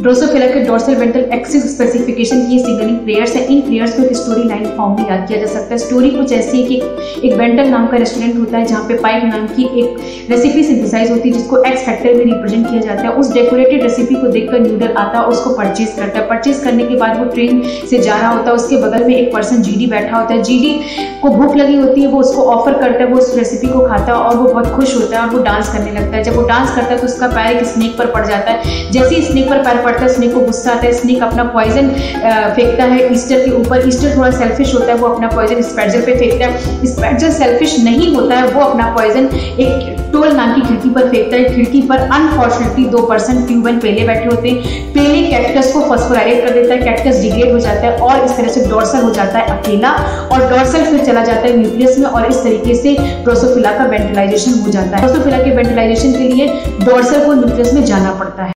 Drosophila के dorsal ventral axis specification की signalling players है। इन प्लेयर्स को एक स्टोरी लाइन फॉर्म में याद किया जा सकता है। स्टोरी कुछ ऐसी है कि एक वेंटल नाम का रेस्टोरेंट होता है जहाँ पे पाइप नाम की एक रेसिपी सिंथेसाइज होती है, जिसको एक्स फैक्टर में रिप्रेजेंट किया जाता है। उस डेकोरेटेड रेसिपी को देखकर न्यूडल आता है उसको परचेज करता है। परचेज करने के बाद वो ट्रेन से जा रहा होता है। उसके बगल में एक पर्सन जीडी बैठा होता है। जीडी को भूख लगी होती है, वो उसको ऑफ़र करता है, वो उस रेसिपी को खाता है और वो बहुत खुश होता है और वो डांस करने लगता है। जब वो डांस करता है तो उसका पैर एक स्नेक पर पड़ जाता है। जैसे ही स्नेक पर पैर पड़ता है स्नेक को गुस्सा आता है, स्नेक अपना पॉइजन फेंकता है, ईस्टर के ऊपर, ईस्टर थोड़ा सेल्फिश होता है, वो अपना पॉइजन स्पैडजर पे फेंकता है। स्पैडजर सेल्फिश नहीं होता है, वो अपना पॉइजन एक टोल नाम की खिड़की पर फेंकता है। खिड़की पर अनफॉर्चुनेटली दो पर्सन ट्यूबन पेले बैठे होते हैं। पेले कैक्टस को फॉस्फोराइलेट कर देता है कैक्टस डिग्रेड हो जाता है और इस तरह से डोर्सल हो जाता है अकेला और डोर्सल फिर चला जाता है न्यूक्लियस में और इस तरीके से ड्रोसोफिला का वेंटिलाइजेशन हो जाता है। ड्रोसोफिला के वेंटिलाइजेशन के लिए डोर्सल को न्यूक्लियस में जाना पड़ता है।